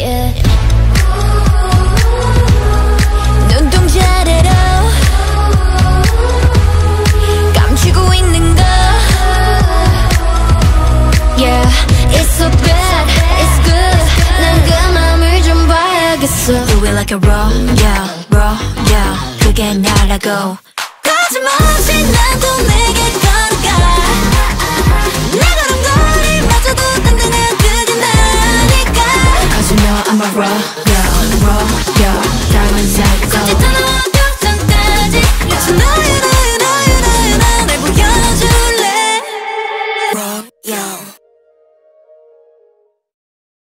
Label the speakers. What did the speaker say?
Speaker 1: yeah. 눈동자대로 감추고 있는 거 Yeah, it's so bad, it's good 난그 맘을 좀 봐야겠어
Speaker 2: Do it like a raw, yeah, raw, yeah 그게 나라고
Speaker 1: 거짓말
Speaker 2: Tomorrow.